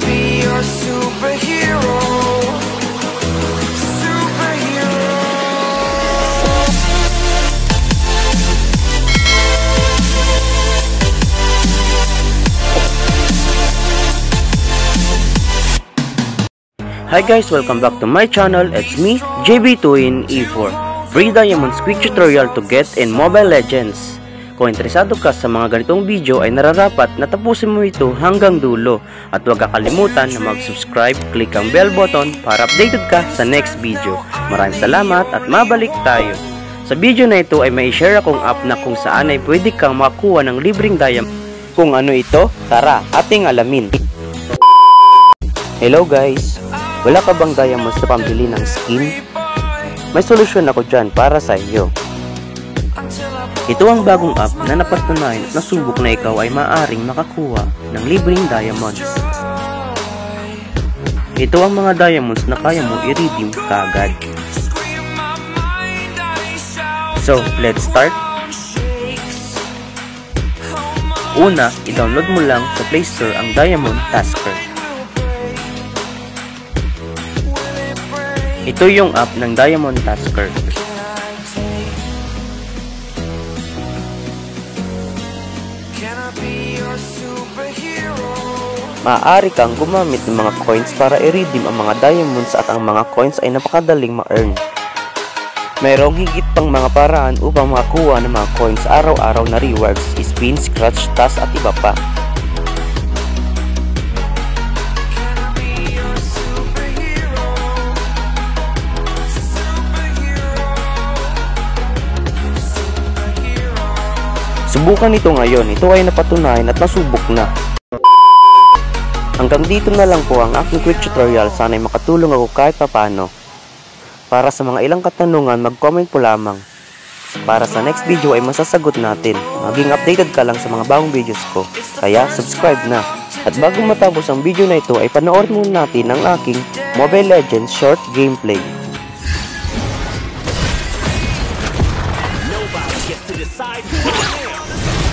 be your superhero? Hi guys, welcome back to my channel. It's me, JB2 in E4. Free Diamonds quick tutorial to get in Mobile Legends. Kung interesado ka sa mga ganitong video ay nararapat na tapusin mo ito hanggang dulo. At huwag kakalimutan na mag-subscribe, click ang bell button para updated ka sa next video. Maraming salamat at mabalik tayo. Sa video na ito ay may share akong app na kung saan ay pwede kang makakuha ng libreng diamond. Kung ano ito, tara ating alamin. Hello guys! Wala ka bang diamonds na pambili ng skin? May solusyon ako dyan para sa iyo. Ito ang bagong app na napatunayan at nasubok na ikaw ay maaaring makakuha ng libreng diamonds. Ito ang mga diamonds na kaya mo i-redeem kaagad. So, let's start. Una, i-download mo lang sa Play Store ang Diamond Tasker. Ito yung app ng Diamond Tasker. Maaari kang gumamit ng mga coins para i-redeem ang mga diamonds at ang mga coins ay napakadaling ma-earn. Mayroong higit pang mga paraan upang makakuha ng mga coins araw-araw na rewards, spin, scratch, task at iba pa. Subukan ito ngayon, ito ay napatunayan at nasubok na. Hanggang dito na lang po ang aking quick tutorial, sana'y makatulong ako kahit papano. Para sa mga ilang katanungan, mag-comment po lamang. Para sa next video ay masasagot natin. Maging updated ka lang sa mga bagong videos ko. Kaya subscribe na. At bago matapos ang video na ito ay panoorin muna natin ang aking Mobile Legends short gameplay. Nobody gets to decide who.